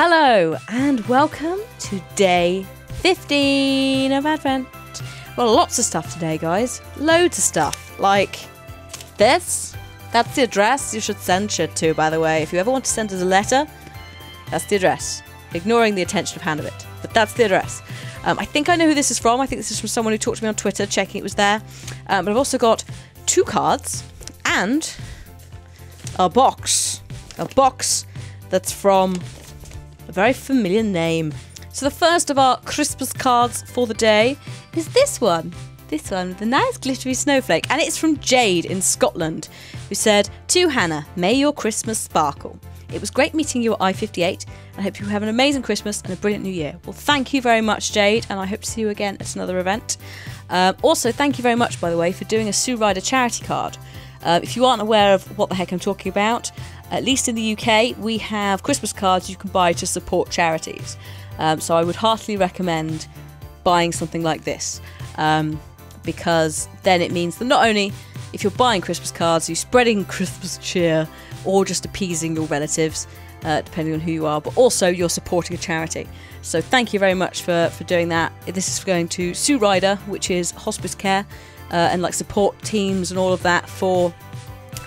Hello and welcome to day 15 of Advent. Well, lots of stuff today, guys. Loads of stuff. Like this. That's the address you should send shit to, by the way. If you ever want to send us a letter, that's the address. Ignoring the attention of hand of it. But that's the address. Um, I think I know who this is from. I think this is from someone who talked to me on Twitter, checking it was there. Um, but I've also got two cards and a box. A box that's from a very familiar name. So the first of our Christmas cards for the day is this one. This one, the nice glittery snowflake, and it's from Jade in Scotland, who said, To Hannah, may your Christmas sparkle. It was great meeting you at I58. I hope you have an amazing Christmas and a brilliant new year. Well, thank you very much, Jade, and I hope to see you again at another event. Um, also, thank you very much, by the way, for doing a Sue Ryder charity card. Uh, if you aren't aware of what the heck I'm talking about, at least in the UK, we have Christmas cards you can buy to support charities. Um, so I would heartily recommend buying something like this um, because then it means that not only if you're buying Christmas cards, you're spreading Christmas cheer or just appeasing your relatives, uh, depending on who you are, but also you're supporting a charity. So thank you very much for, for doing that. This is going to Sue Ryder, which is hospice care uh, and like support teams and all of that for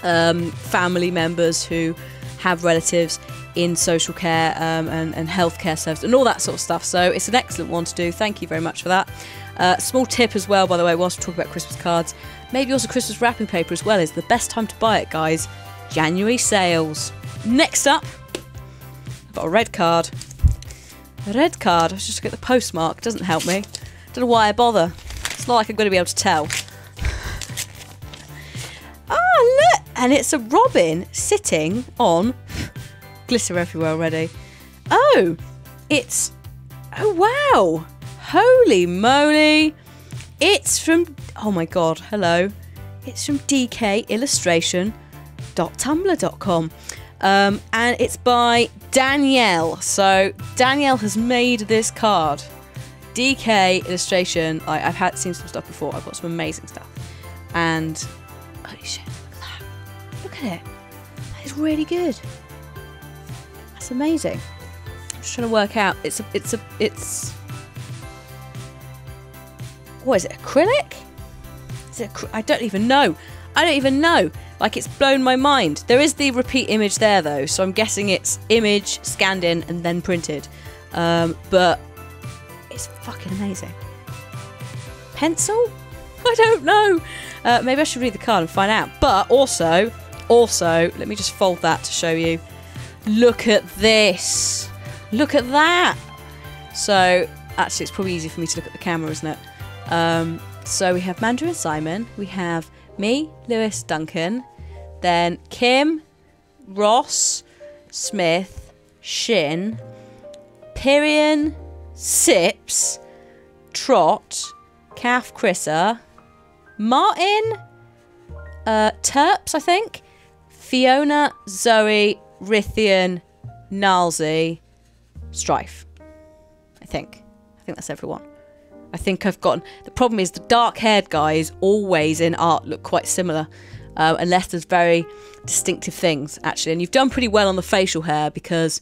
um, family members who have relatives in social care um, and, and healthcare services and all that sort of stuff. So it's an excellent one to do. Thank you very much for that. Uh, small tip as well, by the way, whilst we talk about Christmas cards, maybe also Christmas wrapping paper as well is the best time to buy it, guys. January sales. Next up, I've got a red card. A red card. I just get the postmark. Doesn't help me. Don't know why I bother. It's not like I'm going to be able to tell. And it's a robin sitting on glitter everywhere already. Oh, it's. Oh, wow! Holy moly! It's from. Oh my god, hello. It's from dkillustration.tumblr.com. Um, and it's by Danielle. So Danielle has made this card. DK illustration. I, I've had seen some stuff before. I've got some amazing stuff. And holy shit, it. Is really good. That's amazing. I'm just trying to work out. It's a it's a it's what is it? Acrylic? Is it? Acry- I don't even know. I don't even know. Like it's blown my mind. There is the repeat image there though, so I'm guessing it's image scanned in and then printed. Um, but it's fucking amazing. Pencil? I don't know. Uh, maybe I should read the card and find out. But also, also, let me just fold that to show you. Look at this. Look at that. So actually, it's probably easy for me to look at the camera, isn't it? Um, so we have Mandarin Simon, we have me, Lewis, Duncan, then Kim, Ross, Smith, Sjin, Pyrion, Sips, Trott, Kath Chrissa, Martin, uh, Turps, I think, Fiona, Zoey, Rythian, Nilesy, Strife. I think. I think that's everyone. I think I've gotten. The problem is the dark haired guys always in art look quite similar, uh, unless there's very distinctive things, actually. And you've done pretty well on the facial hair because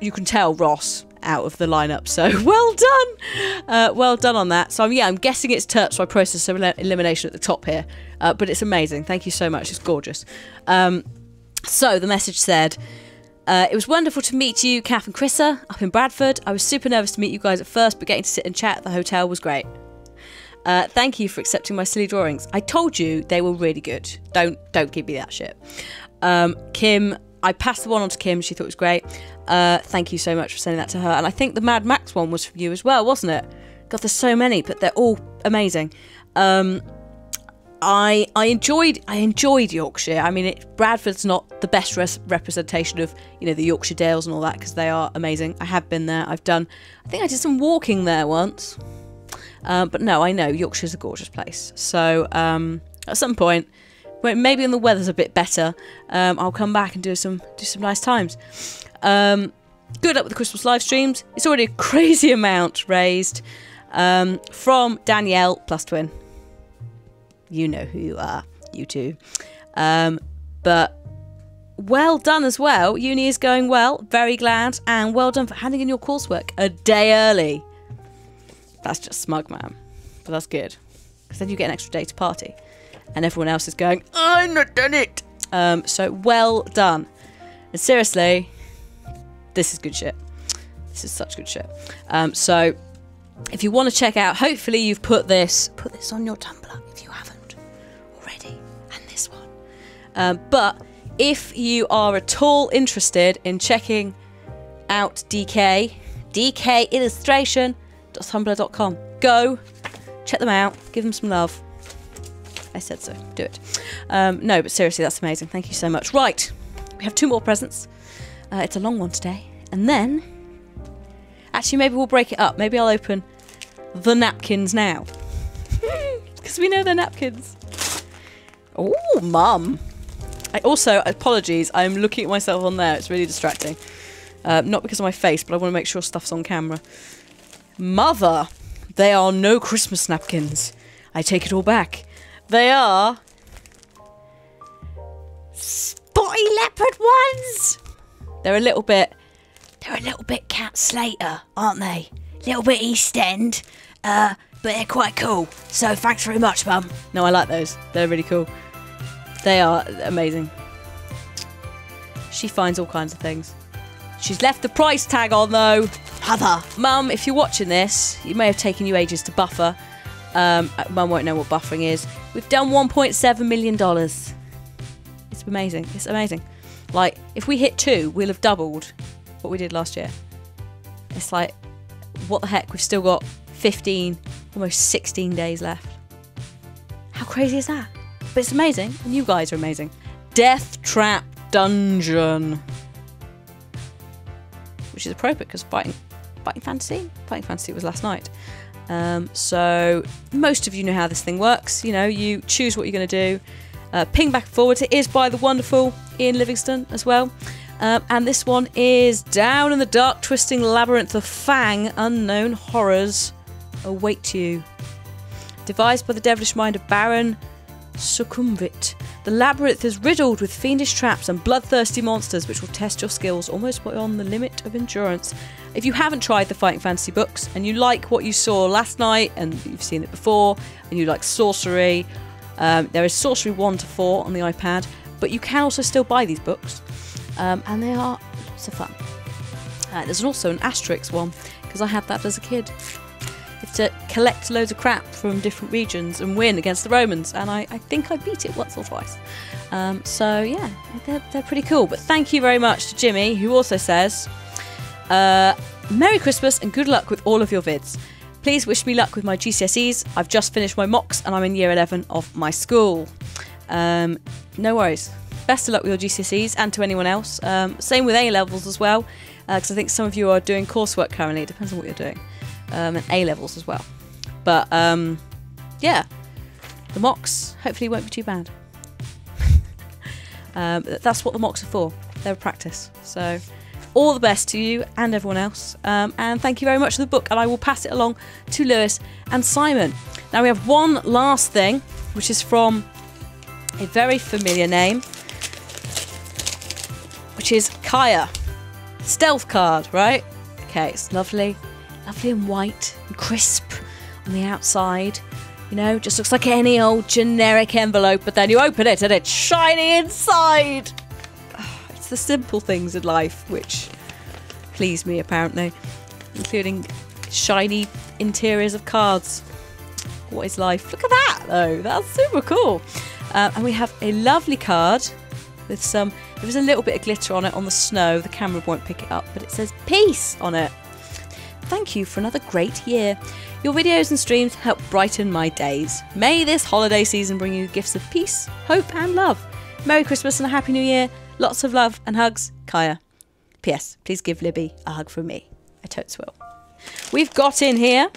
you can tell Ross out of the lineup. So well done, uh, well done on that. So yeah, I'm guessing it's Turps by process of elimination at the top here, uh, but it's amazing. Thank you so much. It's gorgeous. Um, so the message said. Uh, it was wonderful to meet you, Kath and Chrissa, up in Bradford. I was super nervous to meet you guys at first, but getting to sit and chat at the hotel was great. Uh, thank you for accepting my silly drawings. I told you they were really good. Don't don't give me that shit. Um, Kim, I passed the one on to Kim. She thought it was great. Uh, thank you so much for sending that to her. And I think the Mad Max one was for you as well, wasn't it? God, there's so many, but they're all amazing. Um, I I enjoyed I enjoyed Yorkshire. I mean, it, Bradford's not the best res- representation of you know the Yorkshire Dales and all that because they are amazing. I have been there. I've done. I think I did some walking there once. Um, but no, I know Yorkshire's a gorgeous place. So um, at some point, when maybe when the weather's a bit better, um, I'll come back and do some do some nice times. Um, good luck with the Christmas live streams. It's already a crazy amount raised um, from Danielle plus twin you know who you are, you two. Um, but well done as well. Uni is going well. Very glad. And well done for handing in your coursework a day early. That's just smug, man. But that's good. Because then you get an extra day to party. And everyone else is going, I've not done it. Um, so well done. And seriously, this is good shit. This is such good shit. Um, so if you want to check out, hopefully you've put this put this on your Tumblr if you haven't already, and this one. Um, but if you are at all interested in checking out DK, dkillustration.tumblr.com, go check them out, give them some love. I said so. Do it. Um, no, but seriously, that's amazing. Thank you so much. Right, we have two more presents. Uh, it's a long one today, and then actually maybe we'll break it up. Maybe I'll open the napkins now because we know they're napkins. Oh, mum. I also apologies. I'm looking at myself on there. It's really distracting. Uh, not because of my face, but I want to make sure stuff's on camera. Mother, they are no Christmas napkins. I take it all back. They are spotty leopard ones. They're a little bit. They're a little bit Cat Slater, aren't they? A little bit East End. Uh, but they're quite cool. So thanks very much, Mum. No, I like those. They're really cool. They are amazing. She finds all kinds of things. She's left the price tag on though. Mother. Mum, if you're watching this, it may have taken you ages to buffer. Um, Mum won't know what buffering is. We've done $1.7 million. It's amazing. It's amazing. Like, if we hit two, we'll have doubled what we did last year. It's like, what the heck? We've still got 15, almost 16 days left. How crazy is that? But it's amazing, and you guys are amazing. Deathtrap Dungeon. Which is appropriate because fighting, fighting fantasy, fighting fantasy was last night. Um, so most of you know how this thing works. You know, you choose what you're going to do. Uh, ping back and forward. It is by the wonderful Ian Livingstone as well. Um, and this one is Down in the Dark Twisting Labyrinth of Fang Unknown Horrors Await You. Devised by the devilish mind of Baron Sukumvit. The labyrinth is riddled with fiendish traps and bloodthirsty monsters which will test your skills almost beyond the limit of endurance. If you haven't tried the Fighting Fantasy books and you like what you saw last night and you've seen it before and you like sorcery, um, there is Sorcery 1 to 4 on the iPad, but you can also still buy these books um, and they are lots of fun. Uh, there's also an Asterix one because I had that as a kid. It's to collect loads of crap from different regions and win against the Romans, and I, I think I beat it once or twice. Um, so yeah, they're, they're pretty cool. But thank you very much to Jimmy, who also says, uh, Merry Christmas and good luck with all of your vids. Please wish me luck with my GCSEs. I've just finished my mocks and I'm in year 11 of my school. Um, no worries. Best of luck with your GCSEs and to anyone else. Um, same with A levels as well, because uh, I think some of you are doing coursework currently. It depends on what you're doing. Um, and A levels as well. But um, yeah, the mocks hopefully won't be too bad. um, that's what the mocks are for. They're practice. So all the best to you and everyone else. Um, and thank you very much for the book. And I will pass it along to Lewis and Simon. Now we have one last thing, which is from a very familiar name, which is Kaya. Stealth card, right? Okay, it's lovely. Lovely and white and crisp on the outside. You know, just looks like any old generic envelope, but then you open it and it's shiny inside. The simple things in life which please me, apparently, including shiny interiors of cards. What is life? Look at that, though. That's super cool. Uh, and we have a lovely card with some. There is a little bit of glitter on it on the snow. The camera won't pick it up, but it says peace on it. Thank you for another great year. Your videos and streams help brighten my days. May this holiday season bring you gifts of peace, hope, and love. Merry Christmas and a Happy New Year. Lots of love and hugs, Kaya. P.S. Please give Libby a hug from me. I totes will. We've got in here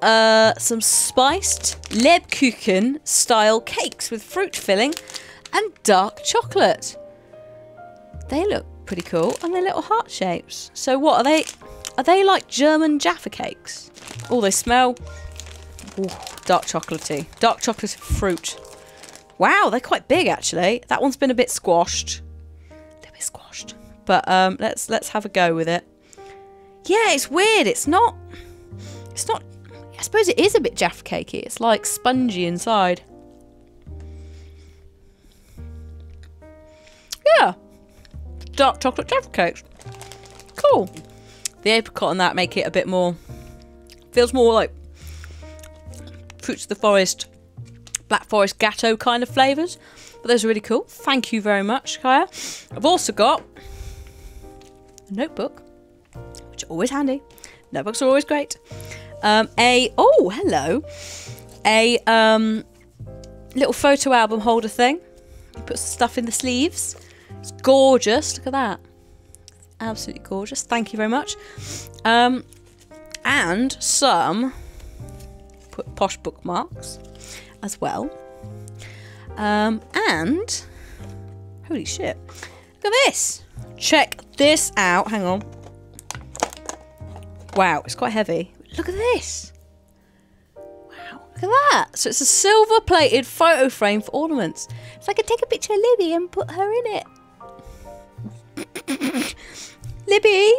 uh, some spiced Lebkuchen style cakes with fruit filling and dark chocolate. They look pretty cool and they're little heart shapes. So what are they? Are they like German Jaffa cakes? Oh, they smell ooh, dark chocolatey. Dark chocolate fruit. Wow, they're quite big actually. That one's been a bit squashed. A little bit squashed. But um, let's let's have a go with it. Yeah, it's weird. It's not. It's not. I suppose it is a bit Jaffa cakey. It's like spongy inside. Yeah, dark chocolate Jaffa cakes. Cool. The apricot and that make it a bit more. Feels more like fruits of the forest, black forest gateau kind of flavours. But those are really cool. Thank you very much, Kaya. I've also got a notebook, which are always handy. Notebooks are always great. Um, a oh hello, a um, little photo album holder thing. You put stuff in the sleeves. It's gorgeous. Look at that. Absolutely gorgeous. Thank you very much. Um, and some posh bookmarks as well. Um, and holy shit, look at this. Check this out. Hang on. Wow, it's quite heavy. Look at this. Wow, look at that. So it's a silver plated photo frame for ornaments. So I could take a picture of Libby and put her in it. Libby?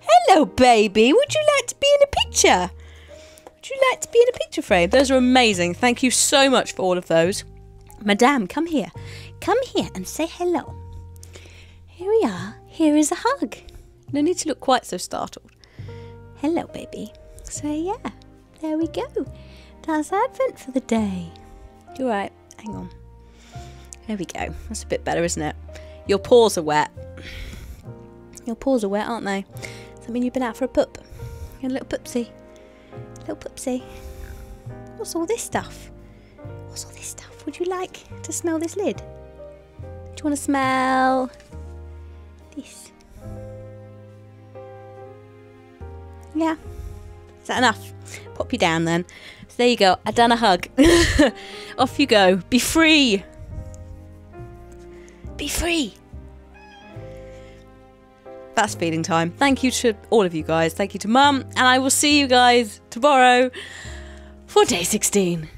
Hello, baby. Would you like to be in a picture? Like to be in a picture frame? Those are amazing. Thank you so much for all of those. Madame, come here. Come here and say hello. Here we are. Here is a hug. No need to look quite so startled. Hello, baby. So, yeah, there we go. That's Advent for the day. You're right. Hang on. There we go. That's a bit better, isn't it? Your paws are wet. Your paws are wet, aren't they? Does that mean you've been out for a pup? You're a little pupsy. Little pupsy. What's all this stuff? What's all this stuff? Would you like to smell this lid? Do you want to smell this? Yeah. Is that enough? Pop you down then. So there you go. I done a hug. Off you go. Be free. Be free. That's feeding time. Thank you to all of you guys. Thank you to Mum. And I will see you guys tomorrow for day 16.